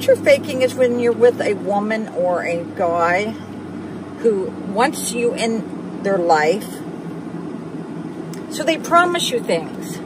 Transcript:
Future faking is when you're with a woman or a guy who wants you in their life. So they promise you things.